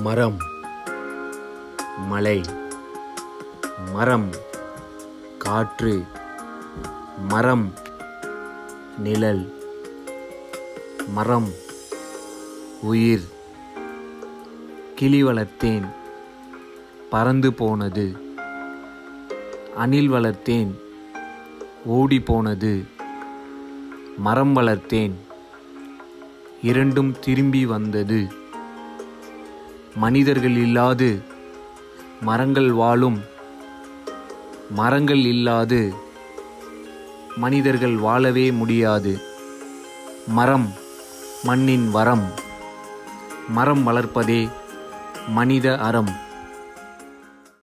மரம். மலை. மரம். காற்று. மரம். நிழல். மரம். உயிர். கிளி வளர்த்தேன் பறந்து போனது. அணில் வளர்த்தேன். ஓடி போனது. மரம் வளர்த்தேன். இரண்டும் திரும்பி வந்தது. மனிதர்கள் இல்லாது மரங்கள் வாழும். மரங்கள் இல்லாது மனிதர்கள் வாழவே முடியாது. மரம் மண்ணின் வரம். மரம் வளர்ப்பதே மனித அறம்.